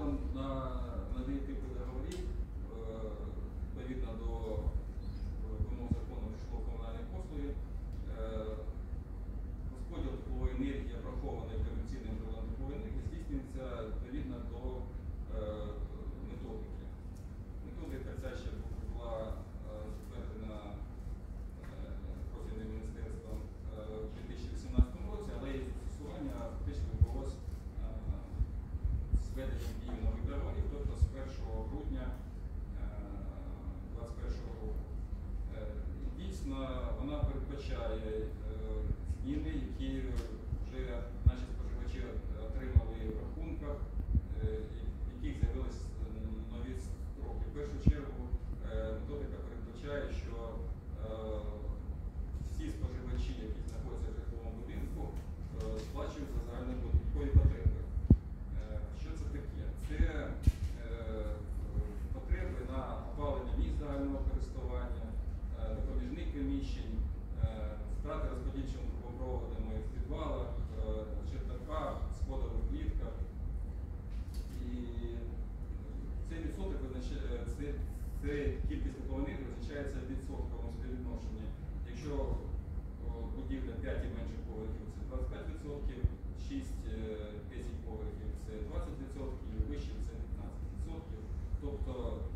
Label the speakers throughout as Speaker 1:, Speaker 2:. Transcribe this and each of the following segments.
Speaker 1: Згодом на, на деякі передбачає е, зміни, які вже це кількість теплових визначається в відсотковому співвідношенні. Якщо будівля 5 і менше поверхів це 25%, 6 е, 10 поверхів це 20%, і вище це 15%. Тобто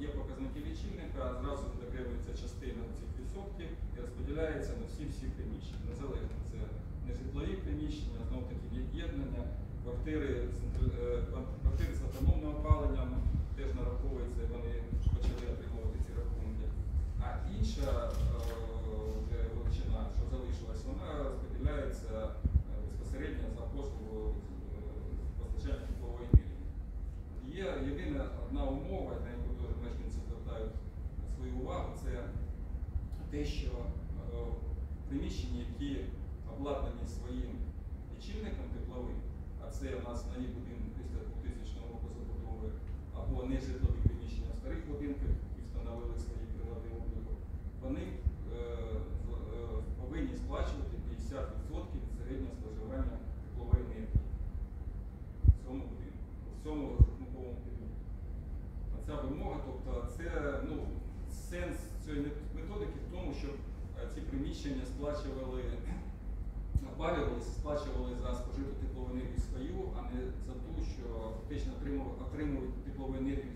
Speaker 1: є показники лічильника, зразу відокремлюється частина цих відсотків і розподіляється на всі всі приміщення. Незалежно це не житлові приміщення, знову таки від'єднання, квартири, е, квартири з автономним опаленням теж нараховується, вони Є єдина одна умова, на яку мешканці звертають свою увагу, це те, що е, приміщення, які обладнані своїм лічильником тепловим, а це у нас нові будинки після 2000 року забудови, або нежитлові приміщення в старих будинках, які встановили свої прилади обліку, вони е, е, повинні сплачувати 50% від середнього споживання теплової енергії в цьому будинку, в цьому. Ця вимога, тобто це ну, сенс цієї методики в тому, щоб е, ці приміщення сплачували, опалювалися, сплачували за спожиту теплову енергію свою, а не за ту, що фактично отримують теплову енергію